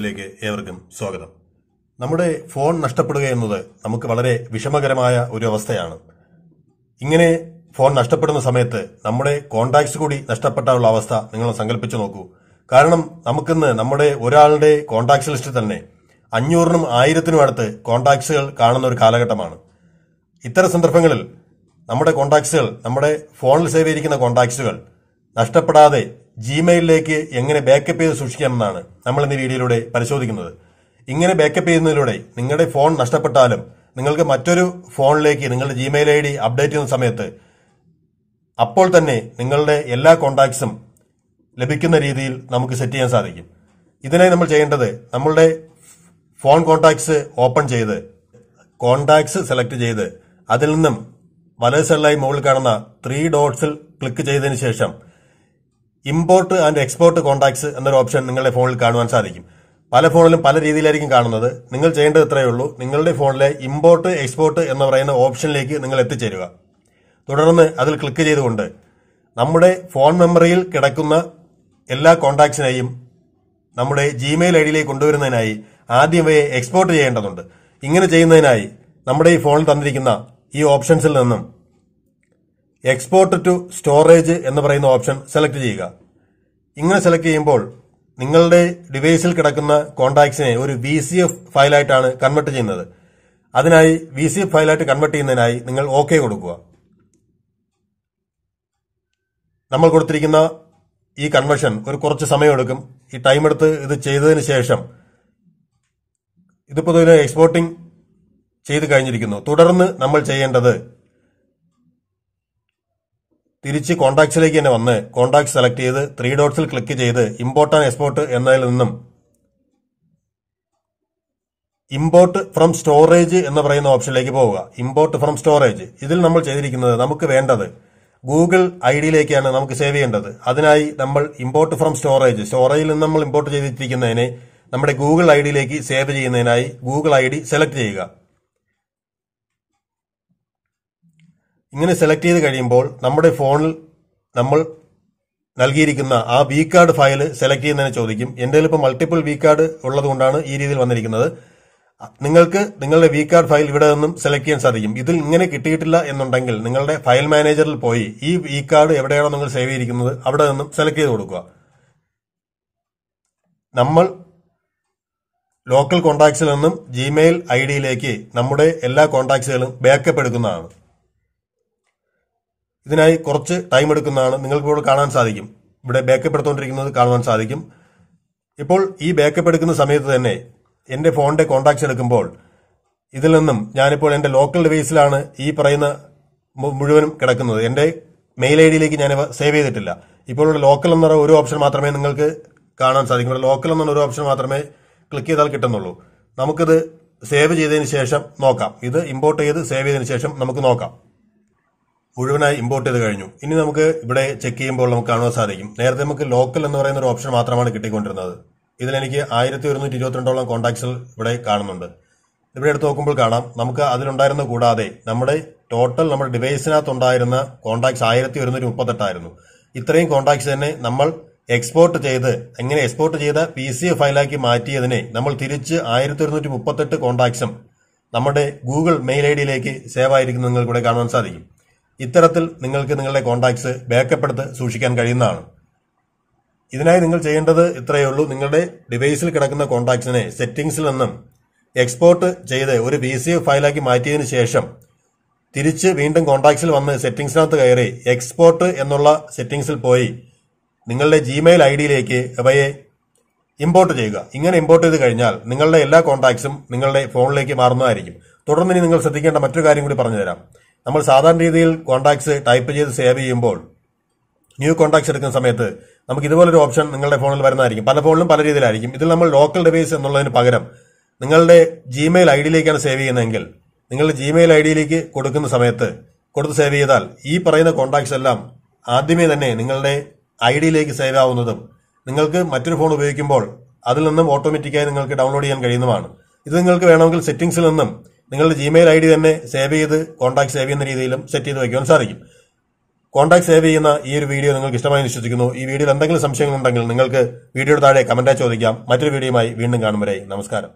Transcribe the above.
വീഡിയോയിലേക്ക് ഏവർക്കും സ്വാഗതം. നമ്മുടെ ഫോൺ നഷ്ടപ്പെടുക എന്നത് നമുക്ക് വളരെ വിഷമകരമായ ഒരു അവസ്ഥയാണ്. ഇങ്ങനെ ഫോൺ നഷ്ടപ്പെടുന്ന സമയത്ത് നമ്മുടെ കോണ്ടാക്ട്സ് കൂടി നഷ്ടപ്പെട്ടാനുള്ള അവസ്ഥ നിങ്ങൾ സങ്കല്പിച്ചു നോക്കൂ. കാരണം നമുക്കിന്ന് നമ്മുടെ ഒരാളുടെ കോണ്ടാക്ട്സ് ലിസ്റ്റിൽ തന്നെ അഞ്ഞൂറിനും ആയിരത്തിനും അടുത്ത് കോണ്ടാക്ട്സുകൾ കാണുന്ന ഒരു കാലഘട്ടമാണ്. ഇത്തരം സന്ദർഭങ്ങളിൽ നമ്മുടെ കോണ്ടാക്ട്സുകൾ നമ്മുടെ ഫോണിൽ സേവ് ചെയ്തിരിക്കുന്ന കോണ്ടാക്ട്സുകൾ നഷ്ടപ്പെടാതെ ജിമെയിലിലേക്ക് എങ്ങനെ ബാക്കപ്പ് ചെയ്ത് സൂക്ഷിക്കാമെന്നാണ് നമ്മൾ ഇന്ന് വീഡിയോയിലൂടെ പരിശോധിക്കുന്നത്. ഇങ്ങനെ ബാക്കപ്പ് ചെയ്യുന്നതിലൂടെ നിങ്ങളുടെ ഫോൺ നഷ്ടപ്പെട്ടാലും നിങ്ങൾക്ക് മറ്റൊരു ഫോണിലേക്ക് നിങ്ങളുടെ ജിമെയിൽ ഐ ഡി അപ്ഡേറ്റ് ചെയ്യുന്ന സമയത്ത് അപ്പോൾ തന്നെ നിങ്ങളുടെ എല്ലാ കോണ്ടാക്ട്സും ലഭിക്കുന്ന രീതിയിൽ നമുക്ക് സെറ്റ് ചെയ്യാൻ സാധിക്കും. ഇതിനായി നമ്മൾ ചെയ്യേണ്ടത് നമ്മളുടെ ഫോൺ കോണ്ടാക്ട്സ് ഓപ്പൺ ചെയ്ത് കോണ്ടാക്ട്സ് സെലക്ട് ചെയ്ത് അതിൽ നിന്നും വലത് മുകളിൽ കാണുന്ന ത്രീ ഡോട്ട്സിൽ ക്ലിക്ക് ചെയ്തതിനു ശേഷം ഇമ്പോർട്ട് ആൻഡ് എക്സ്പോർട്ട് കോൺടാക്ട്സ് എന്നൊരു ഓപ്ഷൻ നിങ്ങളുടെ ഫോണിൽ കാണുവാൻ സാധിക്കും. പല ഫോണിലും പല രീതിയിലായിരിക്കും കാണുന്നത്. നിങ്ങൾ ചെയ്യേണ്ടത് ഇത്രയേ ഉള്ളൂ. നിങ്ങളുടെ ഫോണിലെ ഇമ്പോർട്ട് എക്സ്പോർട്ട് എന്ന് പറയുന്ന ഓപ്ഷനിലേക്ക് നിങ്ങൾ എത്തിച്ചേരുക. തുടർന്ന് അതിൽ ക്ലിക്ക് ചെയ്തുകൊണ്ട് നമ്മുടെ ഫോൺ മെമ്മറിയിൽ കിടക്കുന്ന എല്ലാ കോൺടാക്ട്സിനെയും നമ്മുടെ ജിമെയിൽ ഐ ഡിയിലേക്ക് കൊണ്ടുവരുന്നതിനായി ആദ്യം ഇവയെ എക്സ്പോർട്ട് ചെയ്യേണ്ടതുണ്ട്. ഇങ്ങനെ ചെയ്യുന്നതിനായി നമ്മുടെ ഈ ഫോണിൽ തന്നിരിക്കുന്ന ഈ ഓപ്ഷൻസിൽ നിന്നും എക്സ്പോർട്ട് ടു സ്റ്റോറേജ് എന്ന് പറയുന്ന ഓപ്ഷൻ സെലക്ട് ചെയ്യുക. ഇങ്ങനെ സെലക്ട് ചെയ്യുമ്പോൾ നിങ്ങളുടെ ഡിവൈസിൽ കിടക്കുന്ന കോണ്ടാക്ട്സിനെ ഒരു വി സി എഫ് ഫയലായിട്ടാണ് കൺവെർട്ട് ചെയ്യുന്നത്. അതിനായി വി സി എഫ് ഫയലായിട്ട് കൺവെർട്ട് ചെയ്യുന്നതിനായി നിങ്ങൾ ഓക്കെ കൊടുക്കുക. നമ്മൾ കൊടുത്തിരിക്കുന്ന ഈ കൺവെർഷൻ ഒരു കുറച്ച് സമയമെടുക്കും ഈ ടൈം എടുത്ത് ഇത് ചെയ്തതിന് ശേഷം ഇതിപ്പോ എക്സ്പോർട്ടിംഗ് ചെയ്ത് കഴിഞ്ഞിരിക്കുന്നു. തുടർന്ന് നമ്മൾ ചെയ്യേണ്ടത് തിരിച്ച് കോൺടാക്ട്സിലേക്ക് തന്നെ വന്ന് കോൺടാക്ട് സെലക്ട് ചെയ്ത് ത്രീ ഡോട്ട്സിൽ ക്ലിക്ക് ചെയ്ത് ഇമ്പോർട്ട് ആൻഡ് എക്സ്പോർട്ട് എന്നതിൽ നിന്നും ഇമ്പോർട്ട് ഫ്രം സ്റ്റോറേജ് എന്ന് പറയുന്ന ഓപ്ഷനിലേക്ക് പോവുക. ഇമ്പോർട്ട് ഫ്രം സ്റ്റോറേജ് ഇതിൽ നമ്മൾ ചെയ്തിരിക്കുന്നത് നമുക്ക് വേണ്ടത് ഗൂഗിൾ ഐ ഡിയിലേക്കാണ് നമുക്ക് സേവ് ചെയ്യേണ്ടത്. അതിനായി നമ്മൾ ഇമ്പോർട്ട് ഫ്രം സ്റ്റോറേജ് സ്റ്റോറേജിൽ നിന്ന് നമ്മൾ ഇമ്പോർട്ട് ചെയ്തിരിക്കുന്നതിനെ നമ്മുടെ ഗൂഗിൾ ഐ ഡിയിലേക്ക് സേവ് ചെയ്യുന്നതിനായി ഗൂഗിൾ ഐ ഡി സെലക്ട് ചെയ്യുക. ഇങ്ങനെ സെലക്ട് ചെയ്ത് കഴിയുമ്പോൾ നമ്മുടെ ഫോണിൽ നമ്മൾ നൽകിയിരിക്കുന്ന ആ വി കാർഡ് ഫയൽ സെലക്ട് ചെയ്യുന്നതിന് ചോദിക്കും. എന്റെ ഇപ്പോൾ മൾട്ടിപ്പിൾ വി കാർഡ് ഉള്ളതുകൊണ്ടാണ് ഈ രീതിയിൽ വന്നിരിക്കുന്നത്. നിങ്ങൾക്ക് നിങ്ങളുടെ വി കാർഡ് ഫയൽ ഇവിടെ നിന്നും സെലക്ട് ചെയ്യാൻ സാധിക്കും. ഇതിൽ ഇങ്ങനെ കിട്ടിയിട്ടില്ല എന്നുണ്ടെങ്കിൽ നിങ്ങളുടെ ഫയൽ മാനേജറിൽ പോയി ഈ വി കാർഡ് എവിടെയാണോ നിങ്ങൾ സേവ് ചെയ്തിരിക്കുന്നത് അവിടെ നിന്നും സെലക്ട് ചെയ്ത് കൊടുക്കുക. നമ്മൾ ലോക്കൽ കോൺടാക്ട്സിൽ നിന്നും ജിമെയിൽ ഐ ഡിയിലേക്ക് നമ്മുടെ എല്ലാ കോണ്ടാക്ട്സുകളും ബാക്കപ്പ് എടുക്കുന്നതാണ്. ഇതിനായി കുറച്ച് ടൈം എടുക്കുന്നതാണ് നിങ്ങൾക്ക് ഇപ്പോൾ കാണാൻ സാധിക്കും. ഇവിടെ ബാക്കപ്പ് എടുത്തുകൊണ്ടിരിക്കുന്നത് കാണുവാൻ സാധിക്കും. ഇപ്പോൾ ഈ ബാക്കപ്പ് എടുക്കുന്ന സമയത്ത് തന്നെ എന്റെ ഫോണിന്റെ കോണ്ടാക്ട്സ് എടുക്കുമ്പോൾ ഇതിൽ നിന്നും ഞാനിപ്പോൾ എന്റെ ലോക്കൽ ഡിവൈസിലാണ് ഈ പറയുന്ന മുഴുവനും കിടക്കുന്നത്. എന്റെ മെയിൽ ഐ ഡിയിലേക്ക് ഞാൻ സേവ് ചെയ്തിട്ടില്ല. ഇപ്പോൾ ഇവിടെ ലോക്കൽ എന്ന ഒരു ഓപ്ഷൻ മാത്രമേ നിങ്ങൾക്ക് കാണാൻ സാധിക്കും. ഇവിടെ ലോക്കൽ എന്നുള്ള ഒരു ഓപ്ഷൻ മാത്രമേ ക്ലിക്ക് ചെയ്താൽ കിട്ടുന്നുള്ളൂ. നമുക്കിത് സേവ് ചെയ്തതിന് ശേഷം നോക്കാം. ഇത് ഇമ്പോർട്ട് ചെയ്ത് സേവ് ചെയ്തതിന് ശേഷം നമുക്ക് നോക്കാം. മുഴുവനായി ഇമ്പോർട്ട് ചെയ്ത് കഴിഞ്ഞു. ഇനി നമുക്ക് ഇവിടെ ചെക്ക് ചെയ്യുമ്പോൾ നമുക്ക് കാണുവാൻ സാധിക്കും. നേരത്തെ നമുക്ക് ലോക്കൽ എന്ന് പറയുന്ന ഒരു ഓപ്ഷൻ മാത്രമാണ് കിട്ടിക്കൊണ്ടിരുന്നത്. ഇതിൽ എനിക്ക് ആയിരത്തി ഒരുന്നൂറ്റി ഇരുപത്തിരണ്ടോളം കോൺടാക്ട്സ് ഇവിടെ കാണുന്നുണ്ട്. ഇവിടെ എടുത്ത് നോക്കുമ്പോൾ കാണാം. നമുക്ക് അതിലുണ്ടായിരുന്ന കൂടാതെ നമ്മുടെ ടോട്ടൽ നമ്മുടെ ഡിവൈസിനകത്ത് ഉണ്ടായിരുന്ന കോൺടാക്ട്സ് ആയിരത്തി ഒരുന്നൂറ്റി മുപ്പത്തെട്ടായിരുന്നു ഇത്രയും കോൺടാക്ട്സ് തന്നെ നമ്മൾ എക്സ്പോർട്ട് ചെയ്ത് എങ്ങനെ എക്സ്പോർട്ട് ചെയ്ത പി സി എഫ് ഫയലാക്കി മാറ്റിയതിനെ നമ്മൾ തിരിച്ച് ആയിരത്തി ഒരുന്നൂറ്റി മുപ്പത്തെട്ട് കോൺടാക്ട്സും നമ്മുടെ ഗൂഗിൾ മെയിൽ ഐ ഡിയിലേക്ക് സേവ് ആയിരിക്കുന്നത് നിങ്ങൾ ഇവിടെ കാണാൻ സാധിക്കും. ഇത്തരത്തിൽ നിങ്ങൾക്ക് നിങ്ങളുടെ കോൺടാക്ട്സ് ബാക്കപ്പ് എടുത്ത് സൂക്ഷിക്കാൻ കഴിയുന്നതാണ്. ഇതിനായി നിങ്ങൾ ചെയ്യേണ്ടത് ഇത്രയേ ഉള്ളൂ. നിങ്ങളുടെ ഡിവൈസിൽ കിടക്കുന്ന കോൺടാക്ട്സിനെ സെറ്റിംഗ്സിൽ നിന്നും എക്സ്പോർട്ട് ചെയ്ത് ഒരു വി സി എഫ് ഫയലാക്കി മാറ്റിയതിനു ശേഷം തിരിച്ച് വീണ്ടും കോൺടാക്ട്സിൽ വന്ന് സെറ്റിംഗ്സിനകത്ത് കയറി എക്സ്പോർട്ട് എന്നുള്ള സെറ്റിംഗ്സിൽ പോയി നിങ്ങളുടെ ജിമെയിൽ ഐ ഡിയിലേക്ക് അവയെ ഇമ്പോർട്ട് ചെയ്യുക. ഇങ്ങനെ ഇമ്പോർട്ട് ചെയ്ത് കഴിഞ്ഞാൽ നിങ്ങളുടെ എല്ലാ കോൺടാക്ട്സും നിങ്ങളുടെ ഫോണിലേക്ക് മാറുന്നതായിരിക്കും. തുടർന്ന് ഇനി നിങ്ങൾ ശ്രദ്ധിക്കേണ്ട മറ്റൊരു കാര്യം കൂടി പറഞ്ഞുതരാം. നമ്മൾ സാധാരണ രീതിയിൽ കോൺടാക്ട്സ് ടൈപ്പ് ചെയ്ത് സേവ് ചെയ്യുമ്പോൾ ന്യൂ കോൺടാക്ട്സ് എടുക്കുന്ന സമയത്ത് നമുക്ക് ഇതുപോലൊരു ഓപ്ഷൻ നിങ്ങളുടെ ഫോണിൽ വരുന്നതായിരിക്കും. പല ഫോണിലും പല രീതിയിലായിരിക്കും. ഇതിൽ നമ്മൾ ലോക്കൽ ഡിവൈസ് എന്നുള്ളതിന് പകരം നിങ്ങളുടെ ജിമെയിൽ ഐ ഡിയിലേക്കാണ് സേവ് ചെയ്യുന്നതെങ്കിൽ നിങ്ങളുടെ ജിമെയിൽ ഐ ഡിയിലേക്ക് കൊടുക്കുന്ന സമയത്ത് കൊടുത്ത് സേവ് ചെയ്താൽ ഈ പറയുന്ന കോൺടാക്ട്സ് എല്ലാം ആദ്യമേ തന്നെ നിങ്ങളുടെ ഐ ഡിയിലേക്ക് സേവ് ആവുന്നതും നിങ്ങൾക്ക് മറ്റൊരു ഫോൺ ഉപയോഗിക്കുമ്പോൾ അതിൽ നിന്നും ഓട്ടോമാറ്റിക്കായി നിങ്ങൾക്ക് ഡൗൺലോഡ് ചെയ്യാൻ കഴിയുന്നതാണ് ഇത് നിങ്ങൾക്ക് വേണമെങ്കിൽ സെറ്റിംഗ്സിൽ നിന്നും നിങ്ങളുടെ ജിമെയിൽ ഐ ഡി തന്നെ സേവ് ചെയ്ത് കോൺടാക്ട് സേവ് ചെയ്യുന്ന രീതിയിലും സെറ്റ് ചെയ്ത് വയ്ക്കുവാൻ സാധിക്കും. കോൺടാക്ട് സേവ് ചെയ്യുന്ന ഈ ഒരു വീഡിയോ നിങ്ങൾക്ക് ഇഷ്ടമായി വിശ്വസിക്കുന്നു. ഈ വീഡിയോയിൽ എന്തെങ്കിലും സംശയങ്ങളുണ്ടെങ്കിൽ നിങ്ങൾക്ക് വീഡിയോയുടെ താഴെ കമന്റായി ചോദിക്കാം. മറ്റൊരു വീഡിയോയുമായി വീണ്ടും കാണും വരെ. നമസ്കാരം.